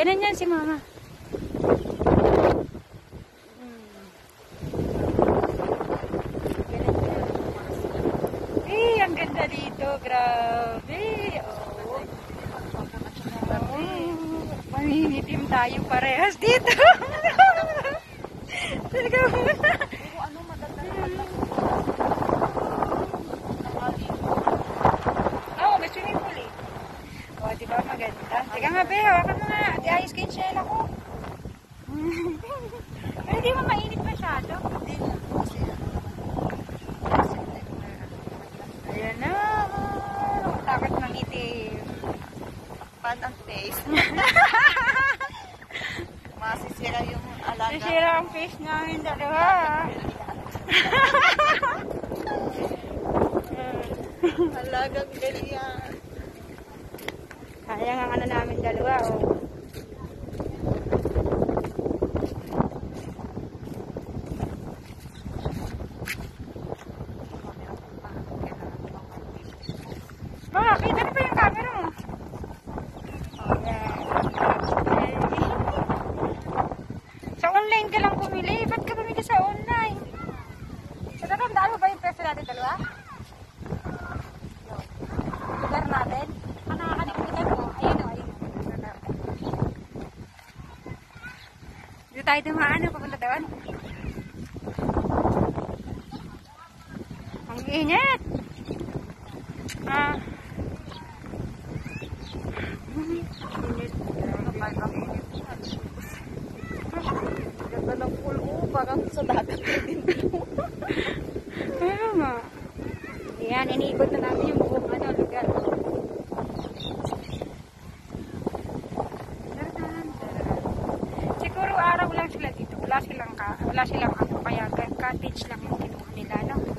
Ganun yan si mama. Eh, ang ganda dito. Grabe. Oh. Oh, Mangingitim tayo parehas dito. Talaga. ano Oo, may swimming pool eh. O, di ba maganda? Teka nga, be, hawakan mo nga. Di ayos kayo shell ako. Pero di mo mainit masyado. Ayan na. Takot ng itim. Pan ang face. Masisira yung alaga. Sisira ang face namin dalawa. Alagang ganyan. Kaya nga ano namin dalawa, oh. Ka lang bumili. Ba't ka bumili sa online? Sa tatandaan mo ba yung presyo natin dalawa? Dito tayo dumaan. Papunta doon? Ang init! Ah. Init. Ganda ng pool. Oh, parang sa dagat din. Kaya nga. Yan, iniikot na namin yung buong ano, lugar. Siguro araw lang sila dito. Wala silang, ka, wala silang ano, kaya cottage lang yung kinuha nila, no?